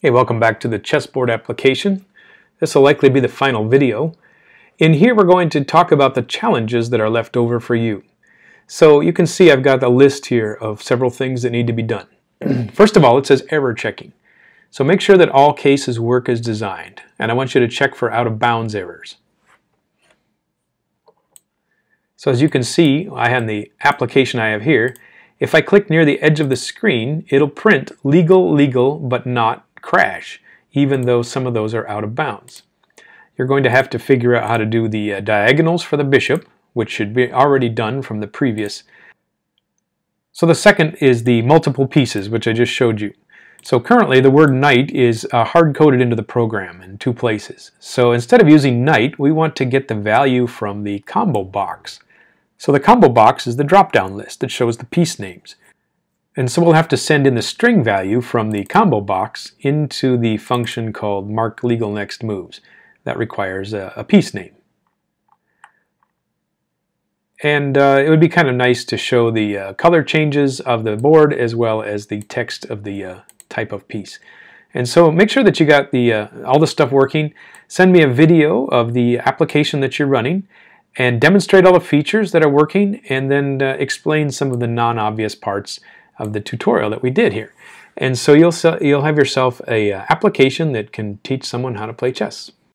Hey, welcome back to the chessboard application. This will likely be the final video. In here we're going to talk about the challenges that are left over for you. So you can see I've got a list here of several things that need to be done. First of all, it says error checking. So make sure that all cases work as designed, and I want you to check for out-of-bounds errors. So as you can see, I have the application I have here. If I click near the edge of the screen, it'll print legal, legal, but not crash, even though some of those are out of bounds. You're going to have to figure out how to do the uh, diagonals for the bishop, which should be already done from the previous. So the second is the multiple pieces, which I just showed you. So currently the word knight is uh, hard-coded into the program in two places. So instead of using knight, we want to get the value from the combo box. So the combo box is the drop-down list that shows the piece names. And so we'll have to send in the string value from the combo box into the function called mark legal next moves. That requires a, a piece name. And uh, it would be kind of nice to show the uh, color changes of the board as well as the text of the uh, type of piece. And so make sure that you got the uh, all the stuff working. Send me a video of the application that you're running and demonstrate all the features that are working and then uh, explain some of the non-obvious parts of the tutorial that we did here. And so you'll, you'll have yourself a uh, application that can teach someone how to play chess.